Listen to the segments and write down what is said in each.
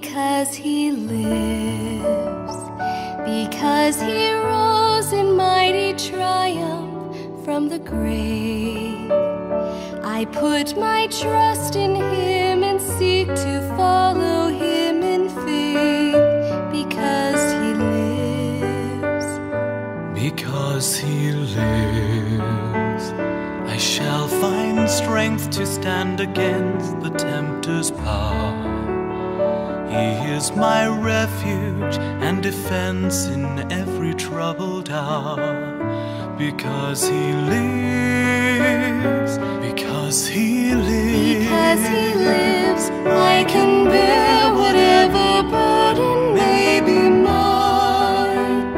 because he lives, because he rose in mighty triumph from the grave. I put my trust in him and seek to follow him in faith because he lives. Because he lives, I shall find strength to stand against the tempter's power. He is my refuge and defense in every troubled hour. Because he lives, because he lives, Because He lives, I can bear whatever burden may be mine.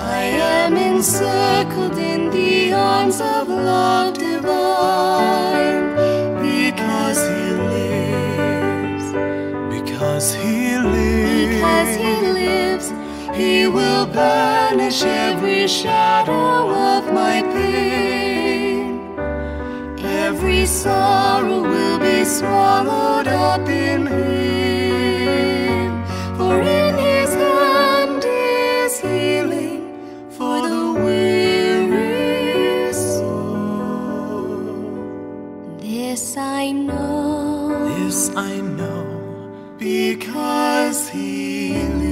I am encircled in the arms of love divine. Because He lives. because he he will banish every shadow of my pain. Every sorrow will be swallowed up in him. For in his hand is healing for the weary soul. This I know. This I know. Because he lives.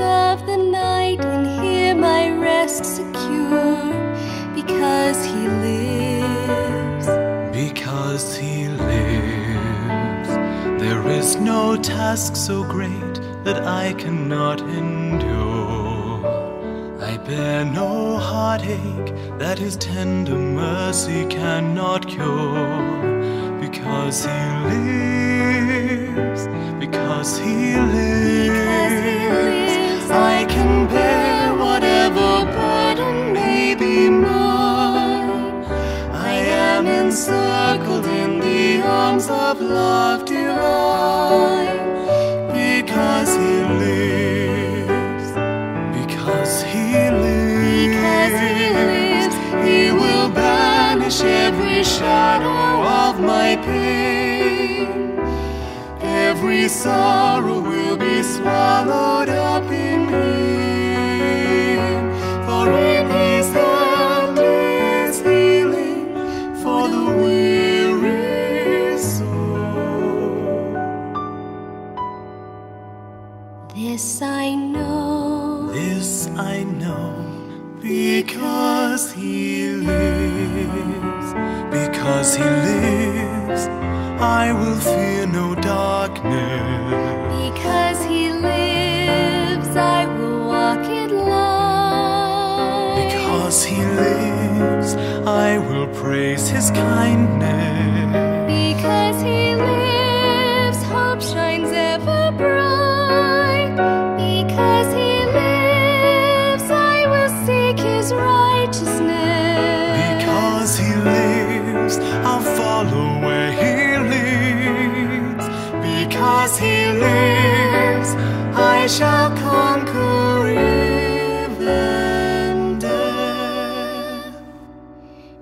Of the night, in him I rest secure. Because he lives, Because he lives, there is no task so great that I cannot endure. I bear no heartache that his tender mercy cannot cure. Because he lives, encircled in the arms of love divine. Because he lives, because he lives, because he lives, he will banish every shadow of my pain. Every sorrow will be swallowed up in him. This I know. This I know. Because he lives, Because he lives, I will fear no darkness. because he lives, I will walk in light. Because he lives, I will praise his kindness. His righteousness. Because he lives, I'll follow where he leads. Because he lives, I shall conquer even death.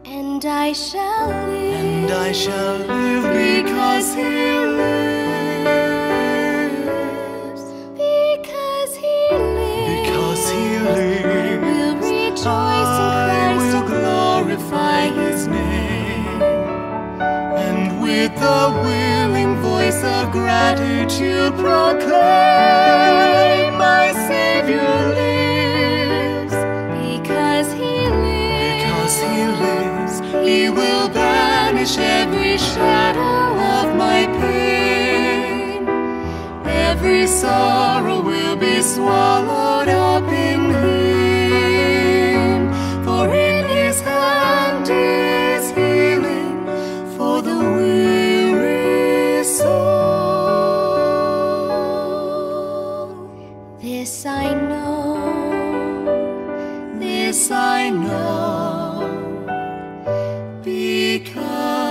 And I shall live. And I shall live Because he lives. With the willing voice of gratitude proclaim, My Savior lives. Because he lives. Because he lives, He will banish every shadow of my pain. Every sorrow will be swallowed up This I know, this I know, because.